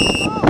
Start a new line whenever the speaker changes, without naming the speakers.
Não, não.